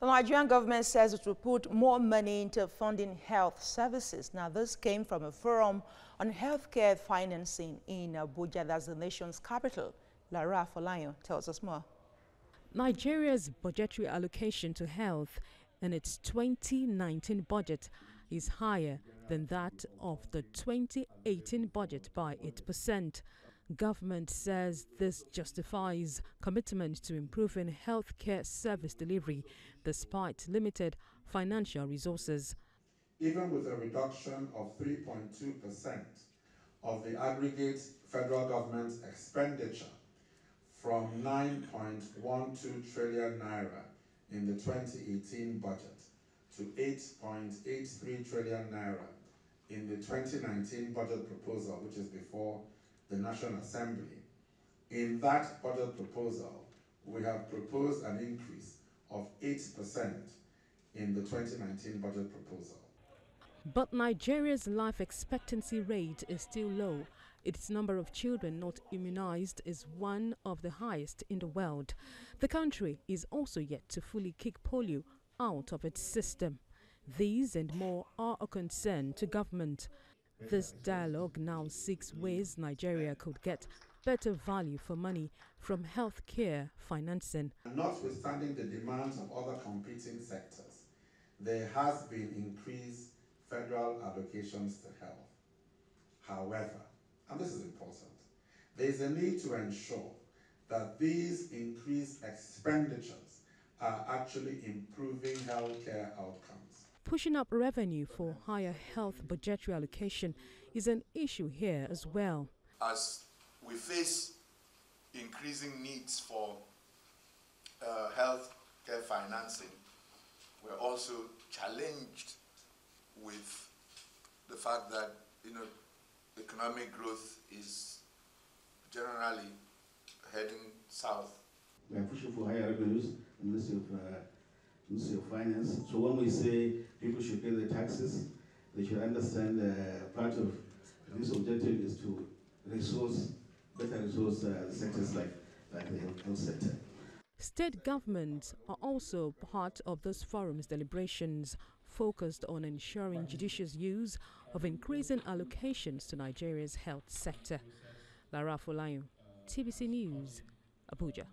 The Nigerian government says it will put more money into funding health services. Now, this came from a forum on healthcare financing in Abuja, that's the nation's capital. Lara Folayo tells us more. Nigeria's budgetary allocation to health in its 2019 budget is higher than that of the 2018 budget by 8%. Government says this justifies commitment to improving healthcare service delivery despite limited financial resources. Even with a reduction of 3.2% of the aggregate federal government expenditure from 9.12 trillion naira in the 2018 budget to 8.83 trillion naira in the 2019 budget proposal, which is before the National Assembly. In that budget proposal, we have proposed an increase of 8% in the 2019 budget proposal. But Nigeria's life expectancy rate is still low. Its number of children not immunized is one of the highest in the world. The country is also yet to fully kick polio out of its system. These and more are a concern to government. This dialogue now seeks ways Nigeria could get better value for money from healthcare financing. Notwithstanding the demands of other competing sectors, there has been increased federal allocations to health. However, and this is important, there is a need to ensure that these increased expenditures are actually improving healthcare outcomes. Pushing up revenue for higher health budgetary allocation is an issue here as well. As we face increasing needs for uh, health care financing, we're also challenged with the fact that you know economic growth is generally heading south. We are pushing for higher revenues in the of uh, Ministry of Finance. So when we say people should pay their taxes, they should understand uh, part of this objective is to resource, better resource uh, sectors like, like the health sector. State governments are also part of this forum's deliberations focused on ensuring judicious use of increasing allocations to Nigeria's health sector. Lara Folayo, TVC News, Abuja.